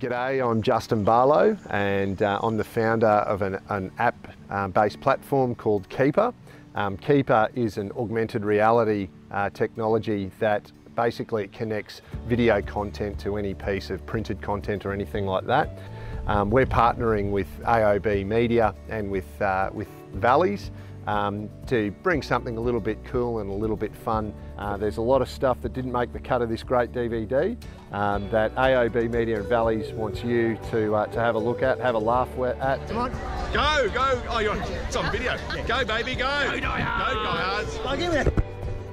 G'day, I'm Justin Barlow and uh, I'm the founder of an, an app-based uh, platform called KeepAR. Um, KeepAR is an augmented reality uh, technology that basically connects video content to any piece of printed content or anything like that. Um, we're partnering with AOB Media and with, uh, with Valleys um, to bring something a little bit cool and a little bit fun. Uh, there's a lot of stuff that didn't make the cut of this great DVD um, that AOB Media and Valleys wants you to, uh, to have a look at, have a laugh at. Come on. Go, go. Oh, you're on, it's on video. Go, baby, go. Go, diehards. Go, give me it.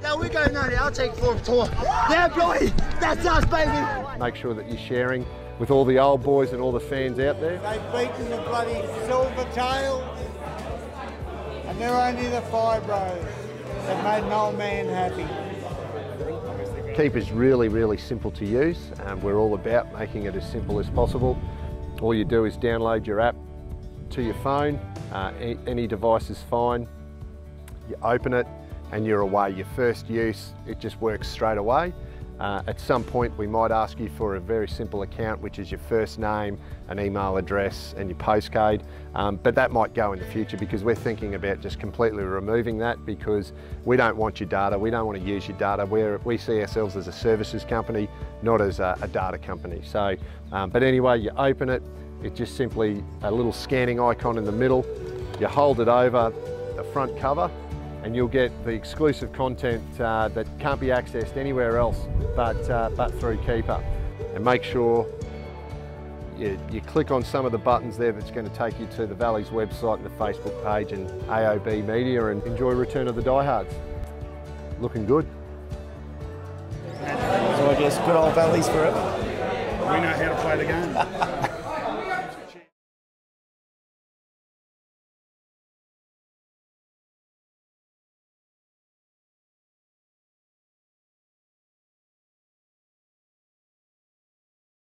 Yeah, we go nutty. I'll take four tour. Yeah, boy. That's us, baby. Make sure that you're sharing with all the old boys and all the fans out there. They've beaten the bloody silver tail and they're only the fibros. They've made an old man happy. KeepAR's really, really simple to use. Um, we're all about making it as simple as possible. All you do is download your app to your phone. Uh, any device is fine. You open it and you're away. Your first use, it just works straight away. Uh, at some point we might ask you for a very simple account which is your first name, an email address and your postcode. Um, but that might go in the future because we're thinking about just completely removing that because we don't want your data, we don't want to use your data. We're, we see ourselves as a services company, not as a, a data company. So, um, but anyway, you open it, it's just simply a little scanning icon in the middle, you hold it over the front cover and you'll get the exclusive content uh, that can't be accessed anywhere else but, uh, but through KeepAR. And make sure you, you, click on some of the buttons there that's going to take you to the Valleys website and the Facebook page and AOB Media and enjoy Return of the Diehards. Looking good. So I guess good old Valleys forever. We know how to play the game.